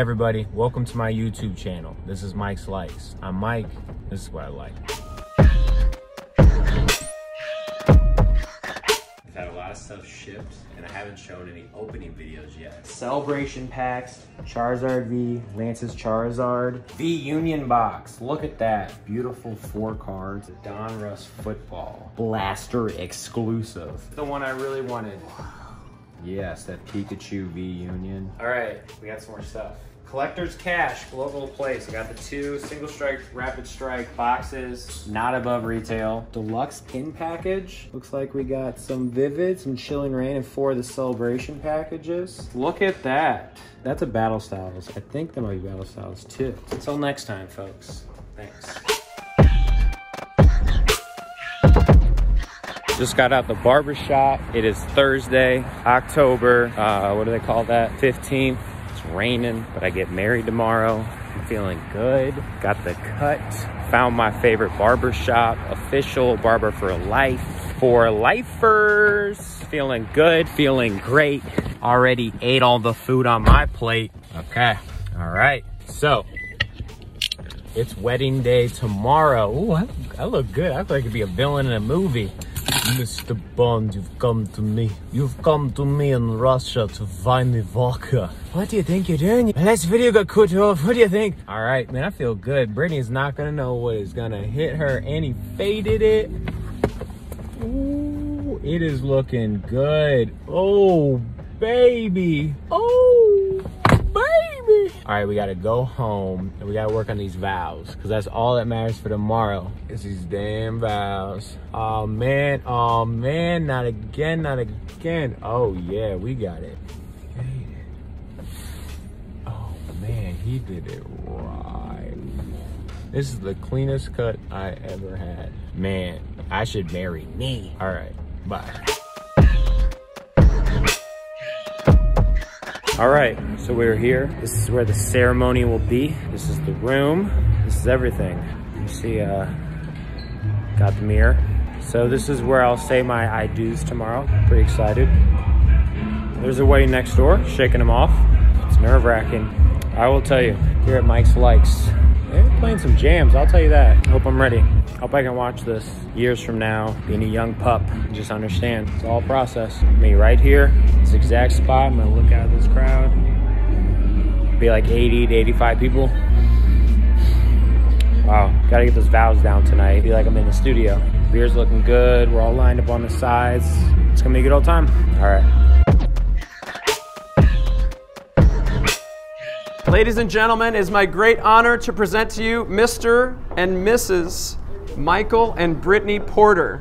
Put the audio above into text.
everybody, welcome to my YouTube channel. This is Mike's Likes. I'm Mike, this is what I like. I've had a lot of stuff shipped and I haven't shown any opening videos yet. Celebration packs, Charizard V, Lance's Charizard, V Union box. Look at that. Beautiful four cards. Donruss football. Blaster exclusive. The one I really wanted. Yes, that Pikachu V Union. All right, we got some more stuff. Collector's Cash, Global Place. I got the two Single Strike, Rapid Strike boxes, not above retail. Deluxe pin package. Looks like we got some Vivid, some Chilling Reign, and four of the Celebration packages. Look at that. That's a Battle Styles. I think that might be Battle Styles too. Until next time, folks. Thanks. Just got out the barber shop. It is Thursday, October, uh, what do they call that? 15th. It's raining, but I get married tomorrow. I'm feeling good. Got the cut. Found my favorite barber shop, official barber for life. For lifers. Feeling good, feeling great. Already ate all the food on my plate. Okay, all right. So, it's wedding day tomorrow. Ooh, I, look good. I look like I could be a villain in a movie. Mr. Bond, you've come to me. You've come to me in Russia to find the vodka. What do you think you're doing? My last video got cut off. What do you think? All right, man, I feel good. Brittany's not gonna know what is gonna hit her, and he faded it. Ooh, it is looking good. Oh, baby. Oh, baby. All right, we gotta go home and we gotta work on these vows because that's all that matters for tomorrow is these damn vows. Oh man, oh man, not again, not again. Oh yeah, we got it. Oh man, he did it right. This is the cleanest cut I ever had. Man, I should marry me. All right, bye. All right, so we're here. This is where the ceremony will be. This is the room. This is everything. You see, uh, got the mirror. So this is where I'll say my I do's tomorrow. Pretty excited. There's a wedding next door, shaking them off. It's nerve wracking. I will tell you, here at Mike's Likes, they're playing some jams, I'll tell you that. Hope I'm ready. Hope I can watch this years from now, being a young pup, just understand it's all process. Me right here, this exact spot, I'm gonna look out at this crowd. Be like 80 to 85 people. Wow, gotta get those vows down tonight. Be like I'm in the studio. Beer's looking good, we're all lined up on the sides. It's gonna be a good old time. All right. Ladies and gentlemen, it is my great honor to present to you Mr. and Mrs. Michael and Brittany Porter.